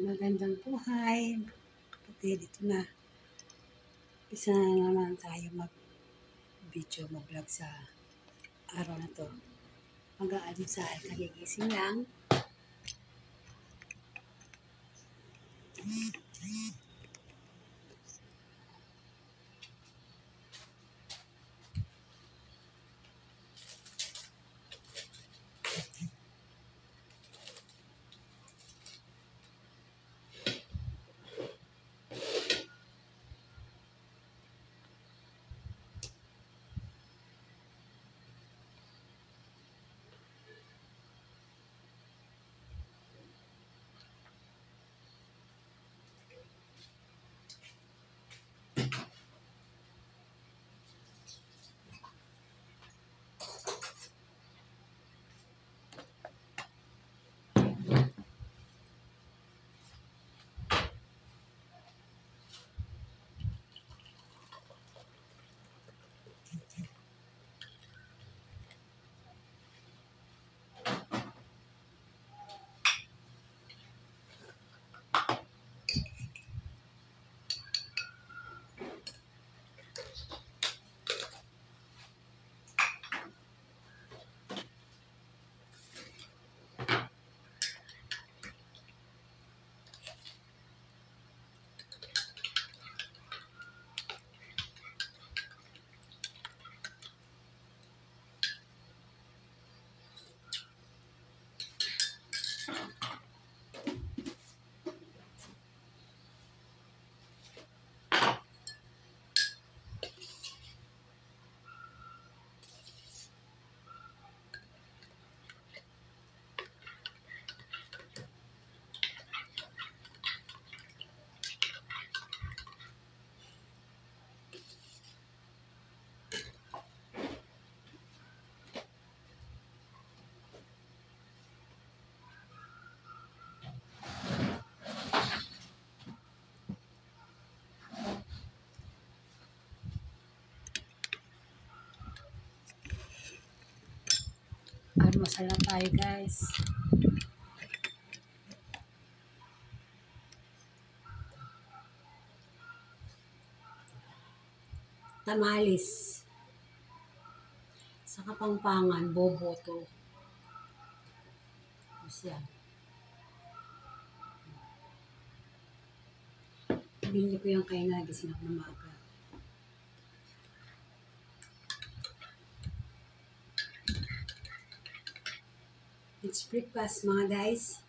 Magandang buhay. Kapatid, ito na. Isa na naman tayo mag-video, mag-vlog sa araw na to. Mag-aalmusal, nagigising lang. Almusal na tayo guys. Tamalis. Sa Kapampangan, boboto. Tapos yan. Binili ko yung kaya nagising ako na maaga. It's breakfast mga guys.